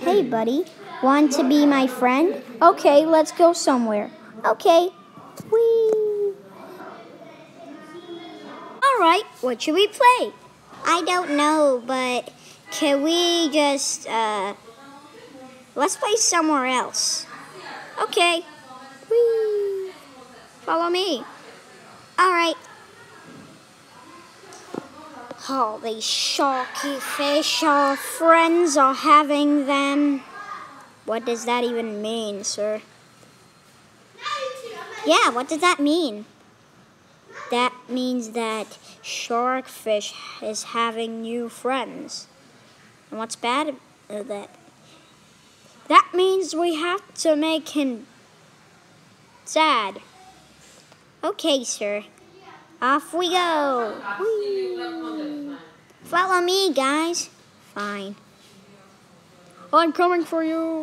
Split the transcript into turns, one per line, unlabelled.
Hey, buddy. Want to be my friend? Okay, let's go somewhere. Okay. Whee! All right, what should we play?
I don't know, but can we just, uh, let's play somewhere else.
Okay. Whee! Follow me.
All right.
Oh, these sharky fish, our friends are having them. What does that even mean, sir?
Yeah, what does that mean?
That means that Sharkfish is having new friends. And what's bad about that? That means we have to make him sad.
Okay, sir.
Off we go.
Follow me, guys.
Fine. Oh, I'm coming for you.